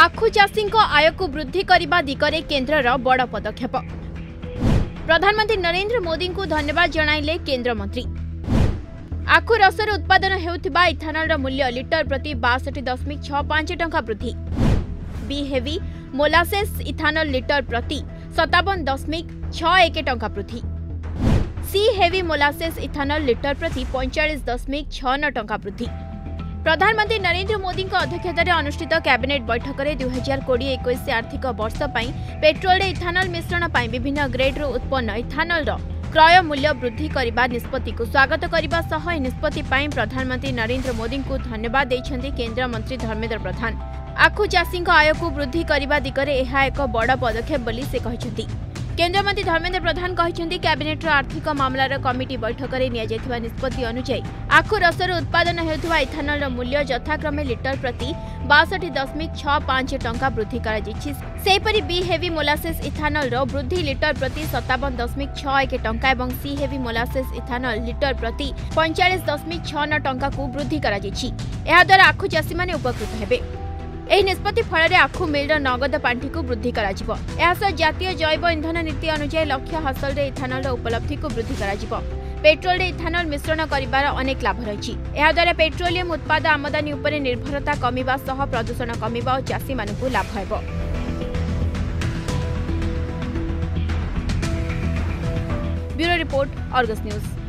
आखु चाषी आयको वृद्धि दिगरे केन्द्र र बड पदेप प्रधानमन्त्री नरेन्द्र मोदीको धन्यवाद केन्द्र केन्द्रमन्त्री आखु रसर उत्पादन हुथानल र मूल्य लिटर प्रति बासठी दशमिक छ पाँच टा वृद्धि B heavy molasses ethanol litre प्रति सतावन दशमिक छ एक टा वृद्धि सिहे मोलासेस इथानल लिटर प्रति पैँचालिस दशमिक छ न वृद्धि प्रधानमन्त्री नरेन्द्र अध्यक्षता अध्यक्षतार अनुष्ठित क्याबिनेट बैठकले दुई हजार कोडिए एकै आर्थिक वर्ष पेट्रोल र इथानल मिश्रण पनि विभिन्न ग्रेडु उत्पन्न इथानल र क्रय मूल्य वृद्धि निष्पत्ति स्वागत गर्नेपत्ति प्रधानमन्त्री नरेन्द्र को धन्यवाद केन्द्रमन्त्री धर्मेन्द्र प्रधान आखु आय को वृद्धि दिगर यहाँ बड पदक्षेप কেন্দ্রমন্ত্রী ধর্মেন্দ্র প্রধান কিন্তু ক্যাবিনেটর আর্থিক মামলার কমিটি বৈঠকরে নিয়ে নিষ্পতি অনুযায়ী আখু রসর উৎপাদন হেউথিবা ইথানলর মূল্য যথাক্রমে লিটর প্রতি বাষট্টি দশমিক ছ পাঁচ টঙ্কা বৃদ্ধি କରାଯାଇଛି ସେହିପରି ବି ହେଭି ମୋଲାସେସ୍ ଇଥାନଲର ବୃଦ୍ଧି ଲିଟର ପ୍ରତି ସତାବନ ଦଶମିକ ଛଅ ଏକ ଟଙ୍କା ଏବଂ C heavy molasses ethanol litre ପ୍ରତି ପଇଁଚାଳିଶ ଦଶମିକ ଛଅ ନଅ ଟଙ୍କାକୁ ବୃଦ୍ଧି କରାଯାଇଛି ଏହାଦ୍ୱାରା ଆଖୁ ଚାଷୀମାନେ ଉପକୃତ ହେବେ ଏହି ନିଷ୍ପତ୍ତି ଫଳରେ ଆଖୁ ମିଲ୍ର ନଗଦ ପାଣ୍ଠିକୁ ବୃଦ୍ଧି କରାଯିବ ଏହାସହ ଜାତୀୟ ଜୈବ ଇନ୍ଧନ ନୀତି ଅନୁଯାୟୀ ଲକ୍ଷ୍ୟ ହାସଲରେ ଇଥାନଲ୍ର ଉପଲବ୍ଧିକୁ ବୃଦ୍ଧି କରାଯିବ ପେଟ୍ରୋଲରେ ଇଥାନଲ୍ ମିଶ୍ରଣ କରିବାର ଅନେକ ଲାଭ ରହିଛି ଏହାଦ୍ୱାରା ପେଟ୍ରୋଲିୟମ୍ ଉତ୍ପାଦ ଆମଦାନୀ ଉପରେ ନିର୍ଭରତା କମିବା ସହ ପ୍ରଦୂଷଣ କମିବା ଓ ଚାଷୀମାନଙ୍କୁ ଲାଭ ହେବ ବ୍ୟୁରୋ ରିପୋର୍ଟ ଅର୍ଗସ୍ ନ୍ୟୁଜ୍